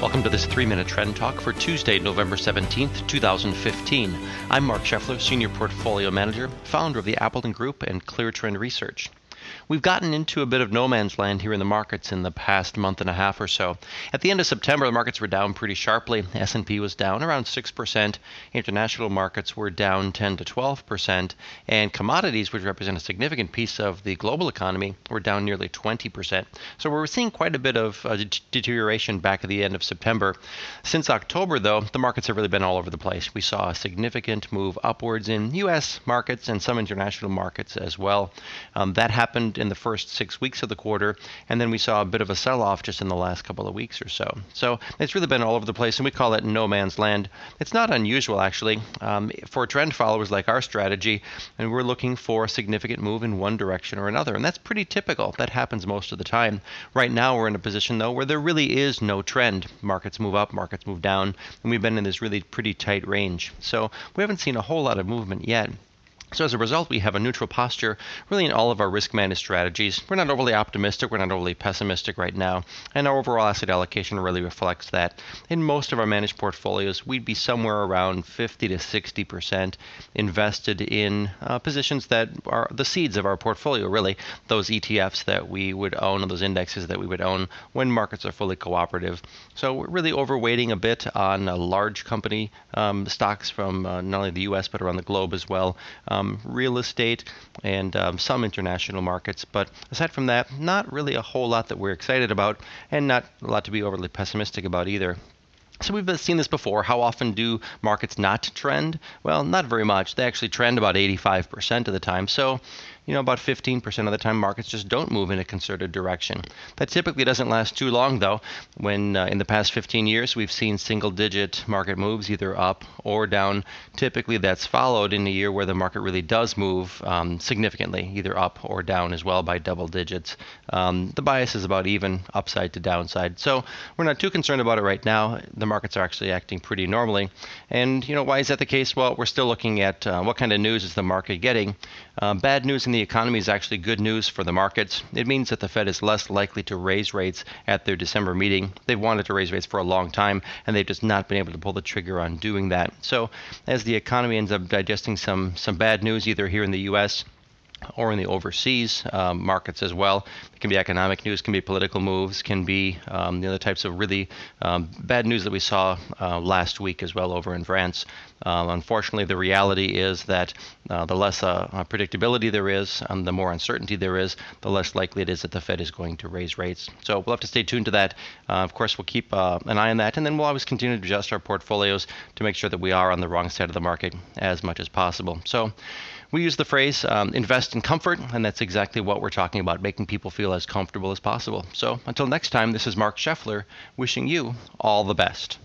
Welcome to this three minute trend talk for Tuesday, November 17th, 2015. I'm Mark Scheffler, Senior Portfolio Manager, founder of the Appleton Group and Clear Trend Research. We've gotten into a bit of no man's land here in the markets in the past month and a half or so. At the end of September, the markets were down pretty sharply. S&P was down around 6%. International markets were down 10 to 12%, and commodities, which represent a significant piece of the global economy, were down nearly 20%. So we're seeing quite a bit of uh, deterioration back at the end of September. Since October, though, the markets have really been all over the place. We saw a significant move upwards in U.S. markets and some international markets as well. Um, that happened happened in the first six weeks of the quarter, and then we saw a bit of a sell off just in the last couple of weeks or so. So it's really been all over the place, and we call it no man's land. It's not unusual, actually, um, for trend followers like our strategy, and we're looking for a significant move in one direction or another, and that's pretty typical. That happens most of the time. Right now, we're in a position, though, where there really is no trend. Markets move up, markets move down, and we've been in this really pretty tight range. So we haven't seen a whole lot of movement yet. So as a result, we have a neutral posture really in all of our risk managed strategies. We're not overly optimistic, we're not overly pessimistic right now, and our overall asset allocation really reflects that. In most of our managed portfolios, we'd be somewhere around 50 to 60 percent invested in uh, positions that are the seeds of our portfolio, really, those ETFs that we would own, those indexes that we would own when markets are fully cooperative. So we're really overweighting a bit on uh, large company um, stocks from uh, not only the U.S. but around the globe as well. Um, um, real estate, and um, some international markets. But aside from that, not really a whole lot that we're excited about, and not a lot to be overly pessimistic about either. So we've seen this before. How often do markets not trend? Well, not very much. They actually trend about 85% of the time. So you know, about 15% of the time markets just don't move in a concerted direction. That typically doesn't last too long, though. When uh, in the past 15 years we've seen single digit market moves either up or down, typically that's followed in a year where the market really does move um, significantly, either up or down as well by double digits. Um, the bias is about even upside to downside. So we're not too concerned about it right now. The markets are actually acting pretty normally. And, you know, why is that the case? Well, we're still looking at uh, what kind of news is the market getting. Uh, bad news in the economy is actually good news for the markets. It means that the Fed is less likely to raise rates at their December meeting. They've wanted to raise rates for a long time, and they've just not been able to pull the trigger on doing that. So, as the economy ends up digesting some some bad news, either here in the U.S or in the overseas um, markets as well. It can be economic news, can be political moves, can be um, the other types of really um, bad news that we saw uh, last week as well over in France. Uh, unfortunately, the reality is that uh, the less uh, predictability there is and the more uncertainty there is, the less likely it is that the Fed is going to raise rates. So we'll have to stay tuned to that. Uh, of course, we'll keep uh, an eye on that, and then we'll always continue to adjust our portfolios to make sure that we are on the wrong side of the market as much as possible. So we use the phrase um, invest in comfort, and that's exactly what we're talking about, making people feel as comfortable as possible. So until next time, this is Mark Scheffler wishing you all the best.